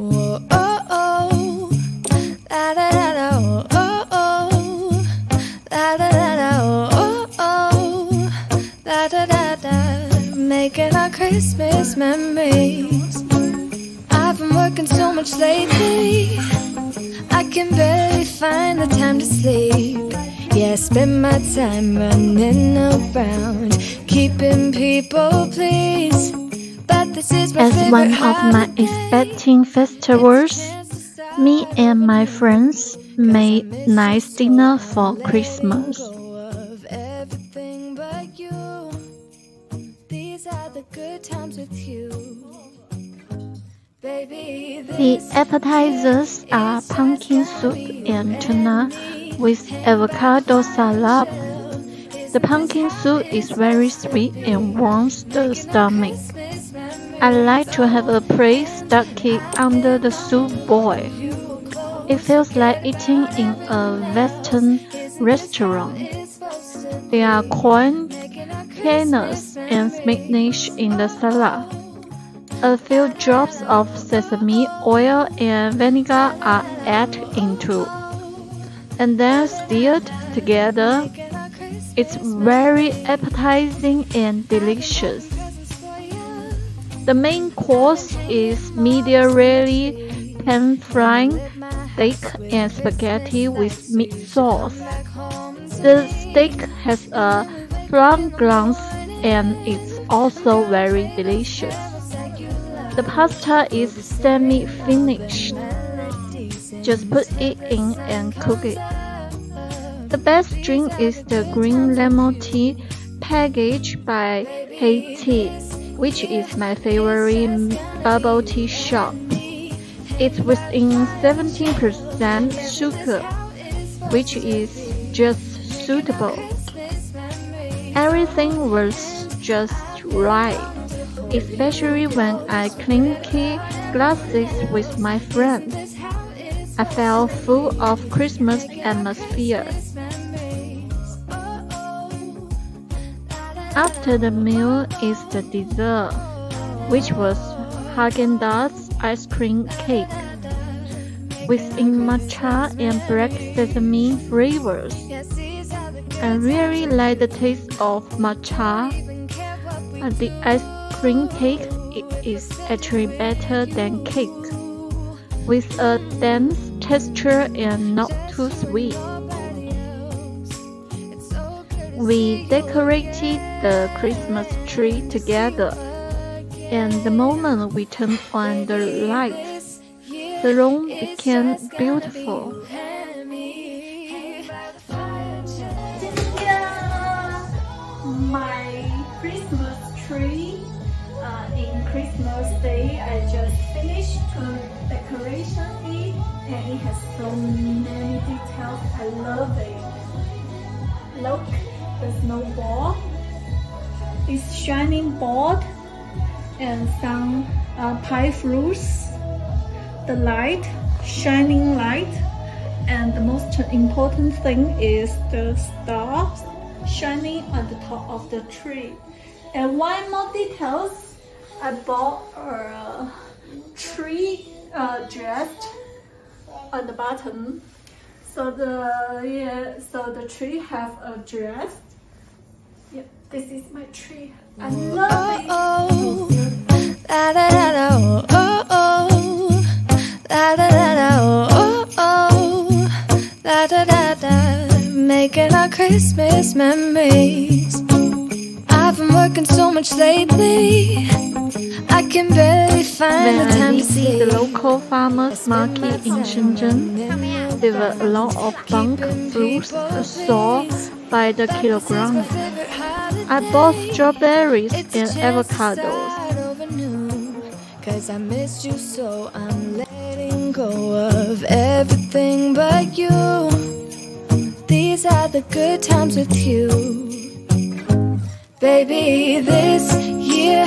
Oh, oh. La, da, da, da, oh, oh, oh. La, da, da, oh, oh, oh. La, da, da. Making our Christmas memories. I've been working so much lately. I can barely find the time to sleep. Yeah, I spend my time running around, keeping people pleased. As one of my expecting festivals, me and my friends made nice dinner for Christmas. Of everything but you. These are the good times with you. The appetizers are pumpkin soup and tuna with avocado salad. The pumpkin soup is very sweet and warms the stomach. I like to have a plate stuck under the soup boil. It feels like eating in a Western restaurant. There are corn, carrots, and spinach in the salad. A few drops of sesame oil and vinegar are added into, and then stirred together. It's very appetizing and delicious. The main course is medium rare pan frying steak and spaghetti with meat sauce. The steak has a brown glance and it's also very delicious. The pasta is semi-finished. Just put it in and cook it. The best drink is the green lemon tea packaged by Heytea, which is my favorite bubble tea shop. It's within 17% sugar, which is just suitable. Everything was just right especially when I clinky glasses with my friends. I felt full of Christmas atmosphere. After the meal is the dessert, which was Haagen-Dazs ice cream cake with matcha and black sesame flavors. I really like the taste of matcha. Uh, The ice cream cake is actually better than cake, with a dense texture and not too sweet. We decorated the Christmas tree together, and the moment we turned on the lights, the room became beautiful. my Christmas tree. Uh, in Christmas Day, I just finished to decoration it, and it has so many details. I love it. Look, the snowball, this shining board, and some uh, pie fruits. The light, shining light, and the most important thing is the stars shining on the top of the tree. And one more details, I bought a tree uh, dress on the bottom. So the yeah, so the tree have a dress. Yeah, this is my tree. I oh, love it. Oh, oh, la da da da, oh, oh, oh, la da da da, oh, oh, oh, la da da da, making our Christmas memories. I've been working so much lately, I can barely find When the I time to visit the local farmers market in Shenzhen, there were a lot of bunk fruits sold by the kilogram. I bought strawberries and avocados. Cause I missed you so. I'm letting go of everything but you. These are the good times with you. Baby, this year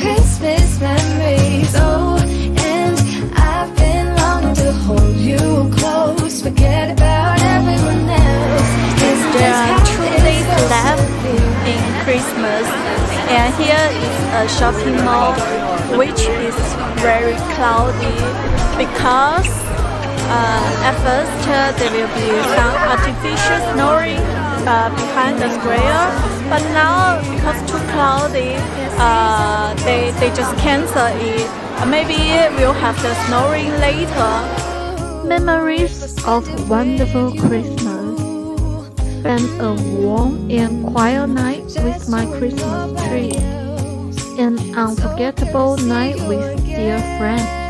Christmas memories. Oh, and I've been longing to hold you close. Forget about everyone else. Isn't There this are how two days left in Christmas, and here is a shopping mall which is very cloudy because uh, at first uh, there will be some artificial snowing uh, behind the square, but now because too cloudy, uh, they they just cancel it. Uh, Maybe we'll have the snowing later. Memories of wonderful Christmas. Spend a warm and quiet night with my Christmas tree. An unforgettable night with dear friends.